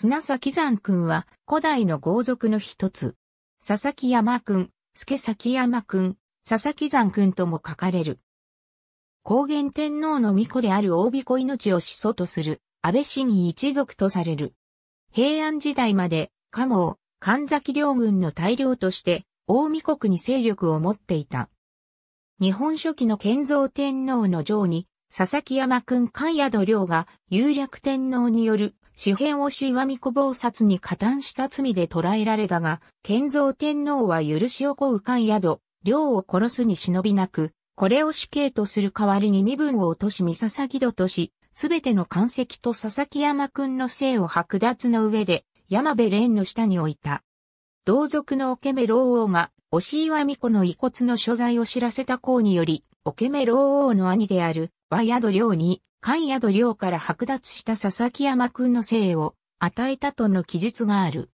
砂崎山君は古代の豪族の一つ。佐々木山君、助崎山君、佐々木山君とも書かれる。高原天皇の巫女である大彦命を始祖とする安倍氏に一族とされる。平安時代まで、加茂、神崎両軍の大領として、大見国に勢力を持っていた。日本初期の建造天皇の城に、佐々木山君関宿領が有略天皇による四辺をし岩見子暴殺に加担した罪で捕らえられたが、建造天皇は許しを請う関宿、領を殺すに忍びなく、これを死刑とする代わりに身分を落とし三佐木戸とし、すべての関石と佐々木山君の姓を剥奪の上で、山部蓮の下に置いた。同族のオケメ老王が、押岩美子の遺骨の所在を知らせた功により、オケメ老王の兄である、和宿領に、関宿領から剥奪した佐々木山君の姓を与えたとの記述がある。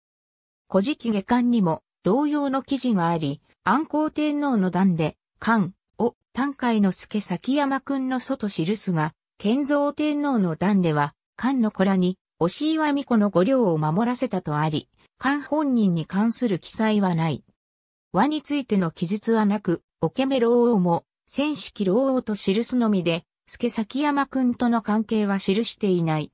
古事記下巻にも同様の記事があり、安康天皇の段で、関を短海の助崎山君の祖と記すが、建造天皇の段では、漢の子らに、押岩美子の御領を守らせたとあり、漢本人に関する記載はない。和についての記述はなく、オケメ老王も、戦式老王と記すのみで、助崎山君との関係は記していない。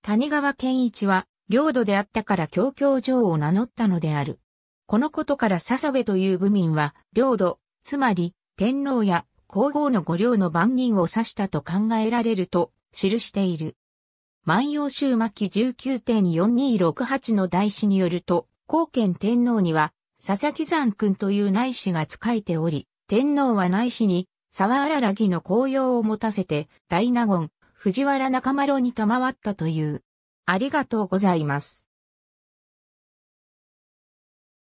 谷川健一は、領土であったから京京城を名乗ったのである。このことから笹部という部民は、領土、つまり、天皇や皇后の御領の番人を指したと考えられると記している。万葉集末期19.4268の大師によると、皇憲天皇には、佐々木山君という内史が仕えており、天皇は内史に、沢荒木の紅葉を持たせて、大納言、藤原中丸に賜ったという。ありがとうございます。